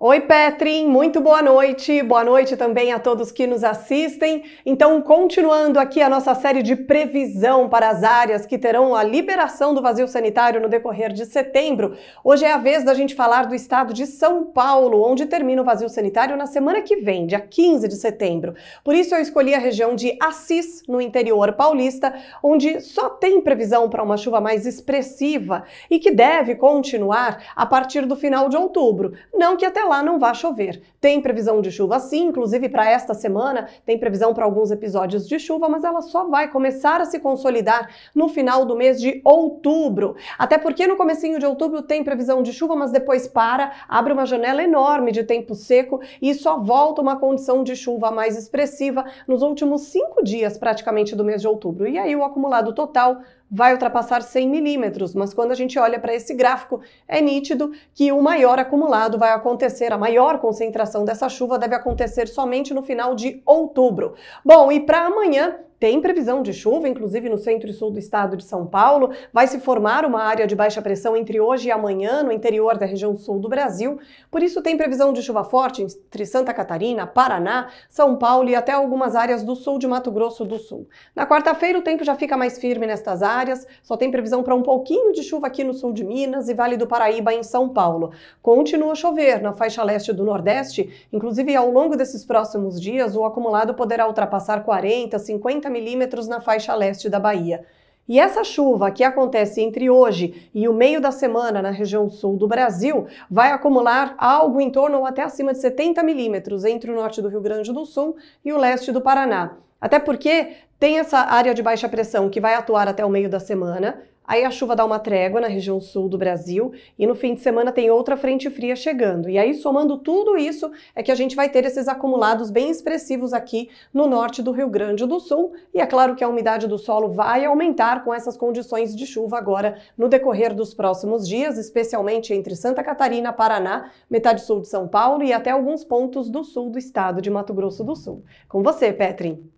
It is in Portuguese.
Oi, Petrin, muito boa noite. Boa noite também a todos que nos assistem. Então, continuando aqui a nossa série de previsão para as áreas que terão a liberação do vazio sanitário no decorrer de setembro. Hoje é a vez da gente falar do estado de São Paulo, onde termina o vazio sanitário na semana que vem, dia 15 de setembro. Por isso, eu escolhi a região de Assis, no interior paulista, onde só tem previsão para uma chuva mais expressiva e que deve continuar a partir do final de outubro. Não que até lá não vai chover. Tem previsão de chuva sim, inclusive para esta semana tem previsão para alguns episódios de chuva, mas ela só vai começar a se consolidar no final do mês de outubro. Até porque no comecinho de outubro tem previsão de chuva, mas depois para, abre uma janela enorme de tempo seco e só volta uma condição de chuva mais expressiva nos últimos cinco dias praticamente do mês de outubro. E aí o acumulado total vai ultrapassar 100 milímetros, mas quando a gente olha para esse gráfico, é nítido que o maior acumulado vai acontecer, a maior concentração dessa chuva deve acontecer somente no final de outubro. Bom, e para amanhã, tem previsão de chuva, inclusive no centro e sul do estado de São Paulo. Vai se formar uma área de baixa pressão entre hoje e amanhã no interior da região sul do Brasil. Por isso, tem previsão de chuva forte entre Santa Catarina, Paraná, São Paulo e até algumas áreas do sul de Mato Grosso do Sul. Na quarta-feira, o tempo já fica mais firme nestas áreas. Só tem previsão para um pouquinho de chuva aqui no sul de Minas e Vale do Paraíba, em São Paulo. Continua a chover na faixa leste do Nordeste. Inclusive, ao longo desses próximos dias, o acumulado poderá ultrapassar 40, 50 milímetros na faixa leste da Bahia. E essa chuva que acontece entre hoje e o meio da semana na região sul do Brasil vai acumular algo em torno ou até acima de 70 milímetros entre o norte do Rio Grande do Sul e o leste do Paraná. Até porque tem essa área de baixa pressão que vai atuar até o meio da semana. Aí a chuva dá uma trégua na região sul do Brasil e no fim de semana tem outra frente fria chegando. E aí, somando tudo isso, é que a gente vai ter esses acumulados bem expressivos aqui no norte do Rio Grande do Sul. E é claro que a umidade do solo vai aumentar com essas condições de chuva agora no decorrer dos próximos dias, especialmente entre Santa Catarina, Paraná, metade sul de São Paulo e até alguns pontos do sul do estado de Mato Grosso do Sul. Com você, Petrin.